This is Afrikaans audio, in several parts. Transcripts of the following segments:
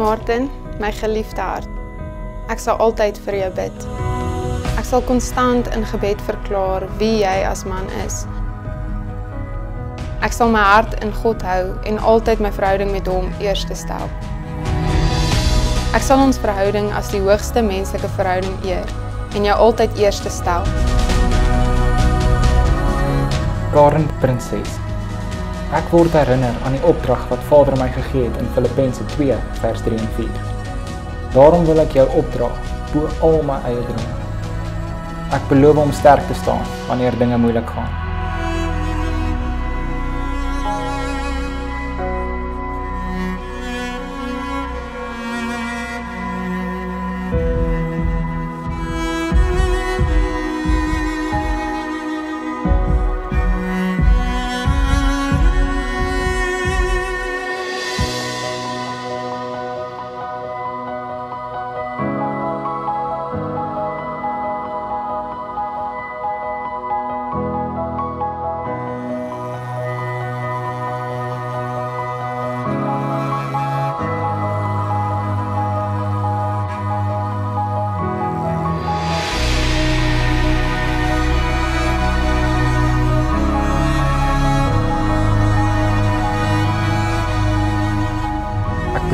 Martin, my geliefde hart. Ek sal altyd vir jou bid. Ek sal konstant in gebed verklaar wie jy as man is. Ek sal my hart in God hou en altyd my verhouding met hom eerste stel. Ek sal ons verhouding as die hoogste menslike verhouding eer en jou altyd eerste stel. Karen Prinses. Ek word herinner aan die opdrag wat Vader my gegee het in Filippense 2 vers 3 en 4. Daarom wil ek jou opdra bo al my eie drome. Ek beloof om sterk te staan wanneer dinge moeilik gaan.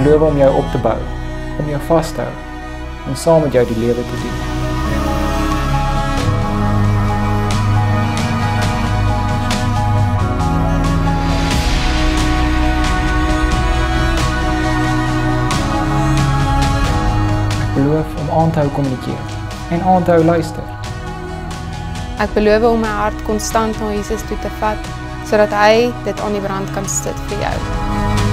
Beloof om jou op te bou, om jou vas te hou en saam met jou die lewe te dien. Ek beloof om aan te hou kommunikeer en aan te hou luister. Ek beloof om my hart konstant na Jesus toe te vat sodat hy dit aan die brand kan sit vir jou.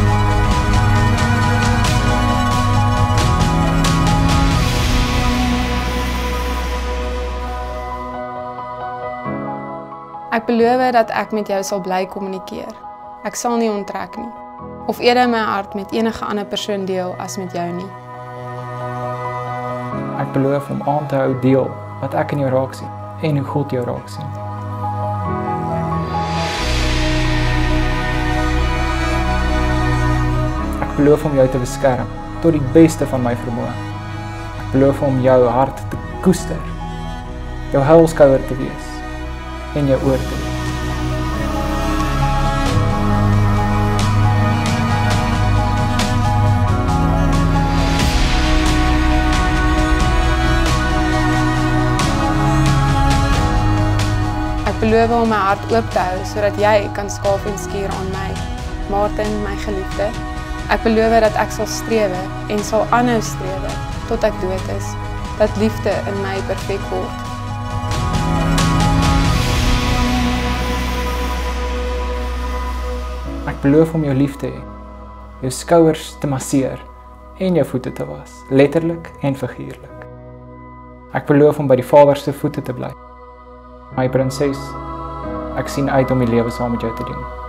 Ek beloof dat ek met jou sal bly kommunikeer. Ek sal nie onttrek nie of eerder my hart met enige ander persoon deel as met jou nie. Ek beloof om aan te hou deel wat ek in jou raak sien en hoe God jou raak sien. Ek beloof om jou te beskerm tot die beste van my vermoë. Ek beloof om jou hart te koester, jou huilskouer te wees en jou oor te wees. Ek beloof om my hart oop te hou sodat jy kan skaaf en skuur aan my. Martin, my geliefde. Ek beloof dat ek sal strewe en sal aanhou strewe tot ek dood is, dat liefde in my perfek word. Beloof om jou lief te hê, jou skouers te masseer en jou voete te was, letterlik en figuurlik. Ek beloof om by die Vader se voete te bly. My prinses, ek sien uit om die lewe saam met jou te dien.